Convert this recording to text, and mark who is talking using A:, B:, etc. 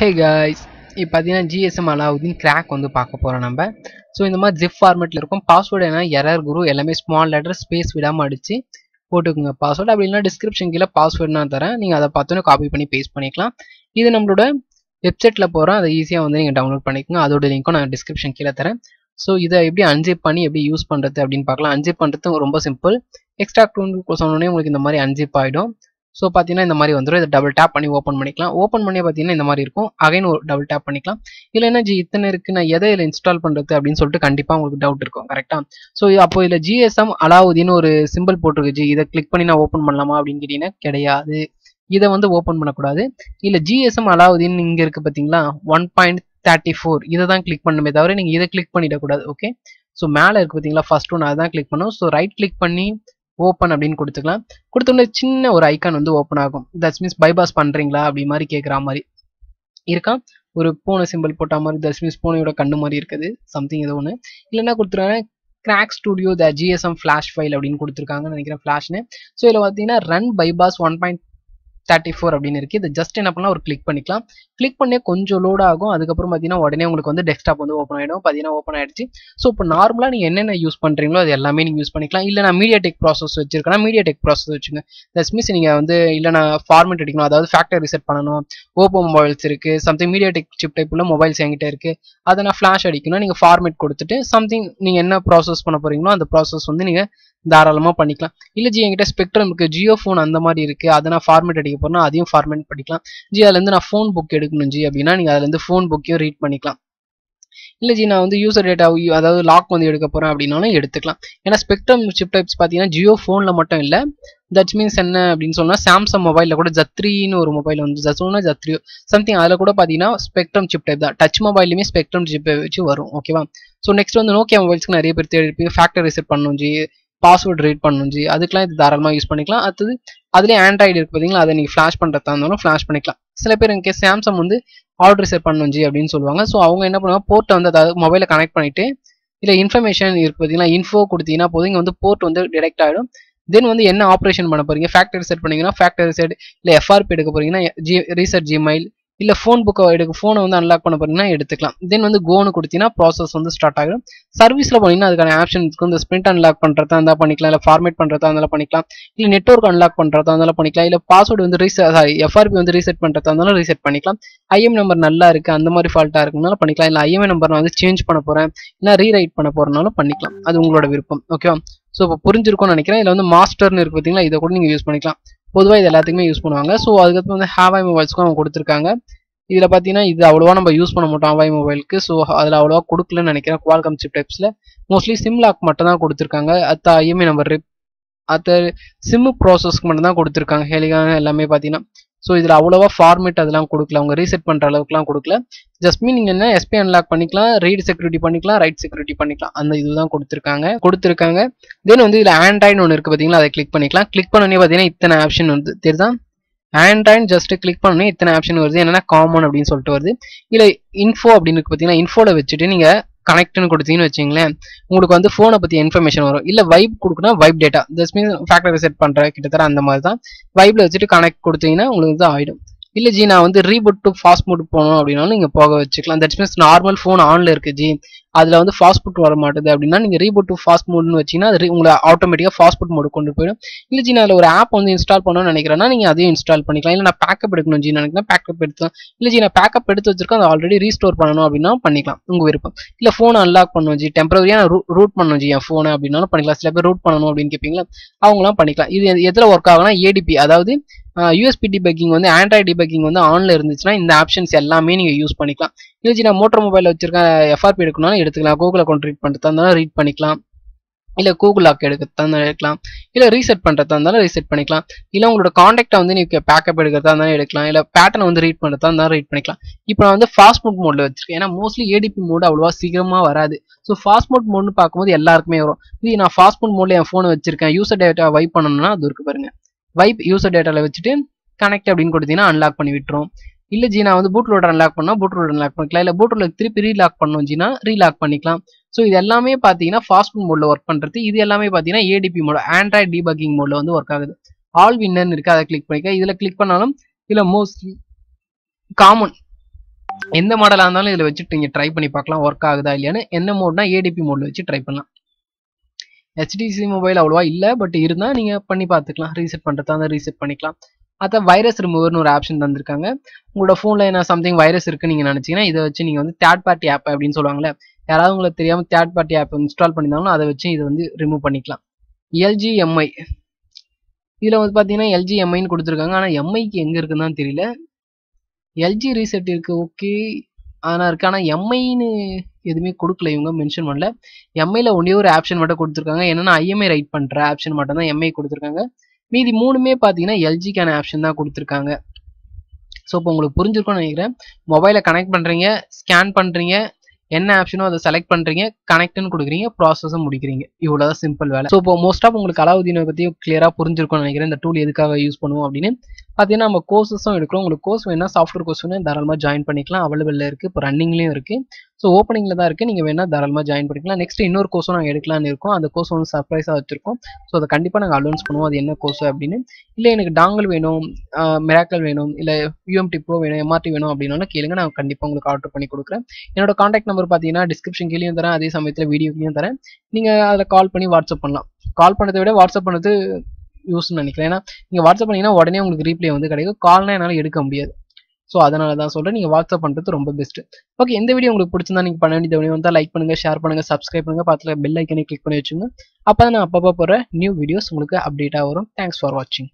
A: Hey guys இப்போ பார்த்தீங்கன்னா GSM Alauddin crack வந்து பார்க்க போகிறோம் நம்ம. ஸோ இந்த மாதிரி ஜிப் ஃபார்மேட்டில் இருக்கும். பாஸ்வேர்டு என்ன? எரர் குரு எல்லாமே ஸ்மால் லெட்டர் ஸ்பேஸ் விடாமல் அடிச்சு போட்டுக்கோங்க. பாஸ்வேர்டு அப்படி இல்லைனா டிஸ்கிரிப்ஷன் கீழே பாஸ்வேர்டு நான் தரேன். நீங்கள் அதை பார்த்தோன்னே காப்பி பண்ணி பேஸ்ட் பண்ணிக்கலாம். இது நம்மளோட வெப்சைட்டில் போகிறோம் அதை ஈஸியாக வந்து நீங்கள் டவுன்லோட் பண்ணிக்கோங்க. அதோட லிங்க்கும் நான் டிஸ்கிரிப்ஷன் கீழே தரேன். ஸோ இதை எப்படி அன்ஜிப் பண்ணி எப்படி யூஸ் பண்ணுறது அப்படின்னு பார்க்கலாம். அன்ஜிப் பண்ணுறது ரொம்ப சிம்பிள் எக்ஸ்ட்ரா டூன் சொன்னோடனே உங்களுக்கு இந்த மாதிரி அன்ஜிப் ஆகிடும் ஸோ பார்த்தீங்கன்னா இந்த மாதிரி வந்துடும் இதை டபுள் டேப் பண்ணி ஓப்பன் பண்ணிக்கலாம். ஓப்பன் பண்ணி பார்த்தீங்கன்னா இந்த மாதிரி இருக்கும். அகைன் ஒரு டபுள் டேப் பண்ணிக்கலாம். இல்லைன்னா ஜி இத்தனை இருக்குது நான் எதை இதில் இன்ஸ்டால் பண்ணுறது அப்படின்னு சொல்லிட்டு கண்டிப்பாக உங்களுக்கு டவுட் இருக்கும். கரெக்டாக ஸோ அப்போ இதில் ஜிஎஸ்எம் அலாவுதீன் ஒரு சிம்பிள் போட்டிருக்கு ஜி. இதை கிளிக் பண்ணி நான் ஓப்பன் பண்ணலாமா அப்படின்னு கேட்டிங்கன்னா கிடையாது. இதை வந்து ஓப்பன் பண்ணக்கூடாது. இல்லை ஜிஎஸ்எம் அலாவுதீன் இங்கே இருக்குது பார்த்தீங்களா ஒன் பாயிண்ட் தேர்ட்டி ஃபோர் இதை தான் கிளிக் பண்ணுமே தவிர நீங்கள் இதை கிளிக் பண்ணிடக்கூடாது. ஓகே ஸோ மேலே இருக்குது பார்த்தீங்களா ஃபர்ஸ்ட் ஒன்று அதை தான் கிளிக் பண்ணும். ஸோ ரைட் கிளிக் பண்ணி ஓப்பன் அப்படின்னு கொடுத்துக்கலாம். கொடுத்தோடனே சின்ன ஒரு ஐக்கான் வந்து ஓப்பன் ஆகும். தட்ஸ் மீன்ஸ் பைபாஸ் பண்ணுறீங்களா அப்படி மாதிரி கேட்குற மாதிரி. இருக்கா? ஒரு பூனை சிம்பிள் போட்ட மாதிரி தட்ஸ் மீன்ஸ் பூனையோட கண்ணு மாதிரி இருக்குது. சம்திங் ஏதோ ஒன்று இல்லைன்னா கொடுத்துருக்காங்க crack studio the GSM flash file அப்படின்னு கொடுத்துருக்காங்கன்னு நினைக்கிறேன் ஃப்ளாஷ்னு ஸோ இதில் பார்த்தீங்கன்னா run bypass one point thirty four அப்படின்னு இருக்குது இது ஜஸ்ட் என்ன பண்ணலாம் ஒரு கிளிக் பண்ணிக்கலாம். கிளிக் பண்ணே கொஞ்சம் லோட் ஆகும். அதுக்கப்புறம் பார்த்தீங்கன்னா உடனே உங்களுக்கு வந்து டெஸ்க்டாப் வந்து ஓப்பன் ஆகிடும் பார்த்தீங்கன்னா ஓப்பன் ஆயிடுச்சு. ஸோ இப்போ நார்மலாக நீங்கள் என்னென்ன யூஸ் பண்ணுறீங்களோ அது எல்லாமே நீங்கள் யூஸ் பண்ணிக்கலாம். இல்லை நான் மீடியா டெக் ப்ராசஸ் வச்சிருக்கேன்னா மீடியா டெக் ப்ராசஸ் வச்சுங்க. தட்ஸ் மீன்ஸ் நீங்கள் வந்து இல்லை நான் ஃபார்மேட் அடிக்கணும். அதாவது ஃபேக்டரி ரிசெட் பண்ணணும். ஓப்போ மொபைல்ஸ் இருக்குது something media tech chip type உள்ள மொபைல்ஸ் என்கிட்ட இருக்குது அதை நான் ஃப்ளாஷ் அடிக்கணும் நீங்கள் ஃபார்மேட் கொடுத்துட்டு சம்திங் நீங்கள் என்ன ப்ராசஸ் பண்ண போகிறீங்களோ அந்த ப்ராசஸ் வந்து நீங்கள் தாராளமாக பண்ணிக்கலாம். இல்லை ஜி என்கிட்ட ஸ்பெக்ட்ரம் இருக்குது ஜியோ ஃபோன் அந்த மாதிரி இருக்குது அதை நான் ஃபார்மேட் அடிக்க போகிறேன்னா அதையும் ஃபார்மேட் பண்ணிக்கலாம். ஜி அதுலேருந்து நான் ஃபோன் புக் எடுக்கணும் ஜி அப்படின்னா நீங்கள் அதுலேருந்து ஃபோன் புக்கையும் ரீட் பண்ணிக்கலாம். இல்லை ஜி நான் வந்து யூசர் டேட்டா அதாவது லாக் வந்து எடுக்க போகிறேன் அப்படின்னாலும் எடுத்துக்கலாம். ஏன்னா ஸ்பெக்ட்ரம் சிப் டைப்ஸ் பார்த்தீங்கன்னா ஜியோ ஃபோனில் மட்டும் இல்லை. தட்ஸ் மீன்ஸ் என்ன அப்படின்னு சொன்னால் சாம்சங் மொபைலில் கூட ஜத்ரின்னு ஒரு மொபைல் வந்து ஜத்ரோனா ஜத்ரியோ சம்திங் அதில் கூட பார்த்தீங்கன்னா ஸ்பெக்ட்ரம் சிப் டைப் தான். டச் மொபைலுமே ஸ்பெக்ட்ரம் சிப்பை வச்சு வரும் ஓகேவா ஸோ நெக்ஸ்ட் வந்து நோக்கியா மொபைல்ஸ்க்கு நிறைய பேர் தேடி ஃபேக்டரி ரிசெட் பண்ணணும் ஜி. பாஸ்வேர்டு ரீட் பண்ணணும் ஜி. அதுக்கெலாம் இது தாராளமாக யூஸ் பண்ணிக்கலாம். அடுத்தது அதுலேயே ஆண்ட்ராய்டு இருக்கு பார்த்தீங்களா அதை நீங்கள் ஃப்ளாஷ் பண்ணுறதா இருந்தாலும் ஃப்ளாஷ் பண்ணிக்கலாம். சில பேர் இங்கே சாம்சங் வந்து ஆர்டர் செட் பண்ணணும் அப்படின்னு சொல்லுவாங்க. ஸோ அவங்க என்ன பண்ணுவாங்க? போர்ட்டை வந்து அதாவது மொபைலை கனெக்ட் பண்ணிட்டு இல்லை இன்ஃபர்மேஷன் இருக்கு பார்த்தீங்கன்னா இன்ஃபோ கொடுத்தீங்கன்னா போதும். இங்கே வந்து போர்ட் வந்து டிடெக்ட் ஆகிடும் தென் வந்து என்ன ஆப்ரேஷன் பண்ண போறீங்க? ஃபேக்டரி செட் பண்ணீங்கன்னா ஃபேக்டரி செட் இல்லை எஃப்ஆர்பி எடுக்க போறீங்கன்னா ஜி ரீசெட் ஜிமெயில் இல்லை ஃபோன் புக்கை எடுக்க ஃபோனை வந்து அன்லாக் பண்ண போறீங்கன்னா எடுத்துக்கலாம். தென் வந்து கோனு கொடுத்தீங்கன்னா ப்ராசஸ் வந்து ஸ்டார்ட் ஆகிடும். சர்வீஸில் போனீங்கன்னா அதுக்கான ஆப்ஷன் இருக்கும் இந்த ஸ்பிரிண்ட் அன்லாக் பண்ணுறதா இருந்தால் பண்ணிக்கலாம். இல்லை ஃபார்மேட் பண்ணுறதா இருந்தாலும் பண்ணிக்கலாம். இல்லை நெட்ஒர்க் அன்லாக் பண்ணுறதா இருந்தாலும் பண்ணிக்கலாம். இல்லை பாஸ்வேர்டு வந்து ரீசெட் சாரி எஃப்ஆர்பி வந்து ரீசெட் பண்ணுறதா இருந்தாலும் ரீசெட் பண்ணிக்கலாம். ஐஎம் நம்பர் நல்லா இருக்குது அந்த மாதிரி ஃபால்ட்டாக இருக்குனாலும் பண்ணிக்கலாம். இல்லை ஐஎம்ஐ நம்பர் நான் வந்து சேஞ்ச் பண்ண போகிறேன் இல்லை ரீரைட் பண்ண போகிறனாலும் பண்ணிக்கலாம். அது உங்களோட விருப்பம் ஓகேவா ஸோ இப்போ புரிஞ்சிருக்கும்னு நினைக்கிறேன். இதில் வந்து மாஸ்டர்னு இருக்கு பார்த்தீங்களா இதை கூட நீங்கள் யூஸ் பண்ணிக்கலாம். பொதுவாக இது எல்லாத்துக்குமே யூஸ் பண்ணுவாங்க. ஸோ அதுக்கப்புறம் வந்து ஹேவாய் மொபைல்ஸ்க்கும் அவங்க கொடுத்துருக்காங்க. இதில் பார்த்தீங்கன்னா இது அவ்வளோவா நம்ம யூஸ் பண்ண மாட்டோம் ஹவாய் மொபைலுக்கு ஸோ அதில் அவ்வளோவா கொடுக்கலன்னு நினைக்கிறேன். குவால்கம் சிப் டைப்ஸில் மோஸ்ட்லி சிம் லாக் மட்டும் தான் கொடுத்துருக்காங்க. அத்த ஐஎம்ஐ நம்பர் அத்த சிம்மு ப்ராசஸ்க்கு மட்டும் தான் கொடுத்துருக்காங்க. ஹெலிகான எல்லாமே பார்த்தீங்கன்னா ஸோ இதில் அவ்வளோவா ஃபார்மேட் அதெல்லாம் கொடுக்கல. அவங்க ரீசெட் பண்ணுற அளவுக்குலாம் கொடுக்கல. ஜஸ்ட் மீன் நீங்கள் என்ன எஸ்பி அன்லாக் பண்ணிக்கலாம் ரீட் செக்யூரிட்டி பண்ணிக்கலாம் ரைட் செக்யூரிட்டி பண்ணிக்கலாம். அந்த இதுதான் கொடுத்துருக்காங்க. கொடுத்துருக்காங்க. தென் வந்து இதில் ஆண்ட்ராய்டு ஒன்று இருக்குது பார்த்தீங்களா அதை கிளிக் பண்ணிக்கலாம். கிளிக் பண்ணனே பார்த்தீங்கன்னா இத்தனை ஆப்ஷன் வந்து தெரியுதா? ஆண்ட்ராய்டு ஜஸ்ட் கிளிக் பண்ணி இத்தனை ஆப்ஷன் வருது. என்னன்னா காமன் அப்படின்னு சொல்லிட்டு வருது. இல்லை இன்ஃபோ அப்படின்னு இருக்கு பார்த்தீங்கன்னா இன்ஃபோவில் வச்சுட்டு நீங்கள் கனெக்ட்னு கொடுத்தீங்கன்னு வச்சிங்களேன் உங்களுக்கு வந்து ஃபோனை பற்றி இன்ஃபர்மேஷன் வரும். இல்லை wipe கொடுக்குன்னா wipe data thus means factory set பண்ணுற கிட்டத்தட்ட அந்த மாதிரி தான் வைப்பில் வச்சுட்டு கனெக்ட் கொடுத்தீங்கன்னா உங்களுக்கு தான் ஆகிடும் இல்லை ஜி நான் வந்து ரீபுட் டு ஃபாஸ்ட் மூட் போகணும் அப்படின்னாலும் நீங்கள் போக வச்சுக்கலாம். தட்ஸ் மீன்ஸ் நார்மல் ஃபோன் ஆனில் இருக்குது ஜி. அதில் வந்து ஃபாஸ்ட் ஃபுட் வர மாட்டேது. அப்படின்னா நீங்கள் ரீபுட் டு ஃபாஸ்ட் மூட்னு வச்சிங்கன்னா அது உங்களை ஆட்டோமேட்டிக்காக ஃபாஸ்ட் ஃபுட் மோடு கொண்டு போயிடும். இல்லை ஜி நான் அதில் ஒரு ஆப் வந்து இன்ஸ்டால் பண்ணணும்னு நினைக்கிறேன்னா நீங்கள் அதையும் இன்ஸ்டால் பண்ணிக்கலாம். இல்லை நான் பேக்கப் எடுக்கணும் ஜி நினைக்கிறேன் பேக்கப் எடுத்து இல்லை ஜி நான் பேக்கப் எடுத்து வச்சிருக்கேன். அதை ஆல்ரெடி ரீஸ்டோர் பண்ணணும் அப்படின்னா பண்ணிக்கலாம். உங்கள் விருப்பம். இல்லை ஃபோனை அன்லாக் பண்ணணும் ஜி. டெம்பரரியாக ரூட் பண்ணணும் ஜி என் ஃபோனை அப்படின்னாலும் பண்ணிக்கலாம். சில பேர் ரூட் பண்ணணும் அப்படின்னு கேட்பீங்களா அவங்களாம் பண்ணிக்கலாம். இது எதில் ஒர்க் ஆகுனா ஏடிபி அதாவது யூஎஸ்பி டிபக்கிங் வந்து ஆண்ட்ராய்டு டிபக்கிங் வந்து ஆன்ல இருந்துச்சுன்னா இந்த ஆப்ஷன்ஸ் எல்லாமே நீங்கள் யூஸ் பண்ணிக்கலாம். இல்லை நான் மோட்டர் மொபைலில் வச்சிருக்கேன் எஃப்ஆர்பி எடுக்கணும்னாலும் எடுத்துக்கலாம். கூகுள் அக்கௌண்ட் ரீட் பண்ணுறதா இருந்தாலும் ரீட் பண்ணிக்கலாம். இல்லை கூகுள் லாக் எடுக்கிறதா இருந்தாலும் எடுக்கலாம். இல்லை ரீசெட் பண்ணுறதா இருந்தாலும் ரீசெட் பண்ணிக்கலாம். இல்லை உங்களோட காண்டாக்டை வந்து நீங்கள் பேக்கப் எடுக்கிறதா இருந்தாலும் எடுக்கலாம். இல்லை பேட்டர்னை வந்து ரீட் பண்ணுறதா இருந்தாலும் ரீட் பண்ணிக்கலாம். இப்போ நான் வந்து ஃபாஸ்ட் மோட் மோடில் வச்சிருக்கேன். ஏன்னா மோஸ்ட்லி ஏடிபி மோடு அவ்வளோவா சீக்கிரமாக வராது. ஸோ ஃபாஸ்ட் மோட் மோட்னு பார்க்கும்போது எல்லாருக்குமே வரும். இது நான் ஃபாஸ்ட் மோட் மோடில் என் ஃபோனை வச்சிருக்கேன். யூசர் டேட்டா வைப் பண்ணணும்னா அது இருக்கு பாருங்கள் வைப் யூசர் டேட்டாவில் வச்சுட்டு கனெக்ட் அப்படின்னு கொடுத்தீங்கன்னா அன்லாக் பண்ணி விட்டுரும். இல்லை ஜி நான் வந்து பூட் லோடர் அன்லாக் பண்ணால் பூட் லோடர் அன்லாக் பண்ணிக்கலாம். இல்லை பூட் லோடர் திருப்பி ரீலாக் பண்ணணும் ஜீனா ரீலாக் பண்ணிக்கலாம். ஸோ இது எல்லாமே பார்த்தீங்கன்னா ஃபாஸ்ட் ஃபுட் மோடில் ஒர்க் பண்ணுறது இது எல்லாமே பார்த்தீங்கன்னா ஏடிபி மோட் ஆண்ட்ராய்ட் டிபக்கிங் மோடில் வந்து ஒர்க் ஆகுது. ஆல் வின்னர்னு இருக்குது அதை கிளிக் பண்ணிக்க. இதில் கிளிக் பண்ணாலும் இதில் மோஸ்ட்லி காமன் எந்த மாடலாக இருந்தாலும் இதில் வச்சுட்டு நீங்கள் ட்ரை பண்ணி பார்க்கலாம். ஒர்க் ஆகுதா இல்லையான்னு. என்ன மோட்னா ஏடிபி மோடில் வச்சு ட்ரை பண்ணலாம். ஹெச்டிசி மொபைல் அவ்வளோவா இல்லை பட் இருந்தால் நீங்கள் பண்ணி பார்த்துக்கலாம். ரீசெட் பண்ணுறதா இருந்தால் ரீசெட் பண்ணிக்கலாம். அதை வைரஸ் ரிமூவர்னு ஒரு ஆப்ஷன் தந்திருக்காங்க. உங்களோட ஃபோனில் என்ன சம்திங் வைரஸ் இருக்குன்னு நீங்கள் நினச்சிங்கன்னா இதை வச்சு நீங்கள் வந்து தேர்ட் பார்ட்டி ஆப் அப்படின்னு சொல்லுவாங்கல்ல யாராவது உங்களுக்கு தெரியாமல் தேர்ட் பார்ட்டி ஆப் இன்ஸ்டால் பண்ணியிருந்தாலும் அதை வச்சு இதை வந்து ரிமூவ் பண்ணிக்கலாம். எல்ஜி எம்ஐ இதில் வந்து பார்த்தீங்கன்னா எல்ஜி எம்ஐன்னு கொடுத்துருக்காங்க. ஆனால் எம்ஐக்கு எங்கே இருக்குன்னு தான் தெரியல. எல்ஜி ரீசெட் இருக்குது ஓகே ஆனால் இருக்குது ஆனால் எம்ஐன்னு எதுவுமே கொடுக்கல. இவங்க மென்ஷன் பண்ணல. எம்ஐல ஒன்றே ஒரு ஆப்ஷன் மட்டும் கொடுத்துருக்காங்க. என்னன்னா ஐஎம்ஐ ரைட் பண்ணுற ஆப்ஷன் மட்டும் தான் எம்ஐ கொடுத்துருக்காங்க. மீதி மூணுமே பார்த்தீங்கன்னா எல்ஜிக்கான ஆப்ஷன் தான் கொடுத்துருக்காங்க. ஸோ இப்போ உங்களுக்கு புரிஞ்சிருக்கும்னு நினைக்கிறேன். மொபைலை கனெக்ட் பண்ணுறீங்க ஸ்கேன் பண்ணுறீங்க என்ன ஆப்ஷனோ அதை செலக்ட் பண்ணுறீங்க கனெக்ட்னு கொடுக்குறீங்க ப்ராசஸும் முடிக்கிறீங்க. இவ்வளோதான் சிம்பிள் வேலை. ஸோ இப்போ மோஸ்ட் ஆஃப் உங்களுக்கு அலாவுதீனை பற்றி கிளியராக புரிஞ்சிருக்கும்னு நினைக்கிறேன். இந்த டூல் எதுக்காக யூஸ் பண்ணுவோம் அப்படின்னு. பார்த்தீங்கன்னா நம்ம கோர்சஸும் எடுக்கிறோம். உங்களுக்கு கோர்ஸ் வேணால் சாஃப்ட்வேர் கோர்ஸ் வேணும் தாராளமாக ஜாயின் பண்ணிக்கலாம். அவைலபிளில் இருக்குது இப்போ ரன்னிங்லேயும் இருக்குது ஸோ ஓப்பனிங்கில் தான் இருக்குது நீங்கள் வேணால் தாராளமாக ஜாயின் பண்ணிக்கலாம். நெக்ஸ்ட் இன்னொரு கோர்ஸும் நாங்கள் எடுக்கலாம்னு இருக்கோம். அந்த கோர்ஸ் வந்து சர்ப்ரைஸாக வச்சுருக்கோம். ஸோ அதை கண்டிப்பாக நாங்கள் அலௌன்ஸ் பண்ணுவோம். அது என்ன கோர்ஸ் அப்படின்னு. இல்லை எனக்கு டாங்கல் வேணும் மிராக்கல் வேணும் இல்லை யூஎம்டி ப்ரோ வேணும் எம்ஆர்டி வேணும் அப்படின்னாலும் கேளுங்க. நான் கண்டிப்பாக உங்களுக்கு ஆர்டர் பண்ணி கொடுக்குறேன். என்னோட காண்டாக்ட் நம்பர் பார்த்தீங்கன்னா டிஸ்கிரிப்ஷன் கீழேயும் தரேன். அதே சமயத்தில் வீடியோக்கிலையும் தரேன். நீங்கள் அதில் கால் பண்ணி வாட்ஸ்அப் பண்ணலாம். கால் பண்ணதை விட வாட்ஸ்அப் பண்ணது யூஸ்னு நினைக்கிறேன். ஏன்னா நீங்கள் வாட்ஸ்அப் பண்ணிங்கன்னா உடனே உங்களுக்கு ரீப்ளை வந்து கிடைக்கும். கால்னா என்னால் எடுக்க முடியாது. ஸோ அதனால தான் சொல்கிறேன் நீங்கள் வாட்ஸ்அப் பண்ணுறது ரொம்ப பெஸ்ட் ஓகே இந்த வீடியோ உங்களுக்கு பிடிச்சிருந்தா நீங்கள் பண்ண வேண்டிய வீடியோ வந்தால் லைக் பண்ணுங்கள் ஷேர் பண்ணுங்கள் சப்ஸ்கிரைப் பண்ணுங்கள் பார்த்துல பெல் ஐக்கனே கிளிக் பண்ணி வச்சுங்க அப்போ தான் நான் அப்பப்போ போகிற நியூ வீடியோஸ் உங்களுக்கு அப்டேட்டாக வரும். தேங்க்ஸ் ஃபார் வாட்சிங்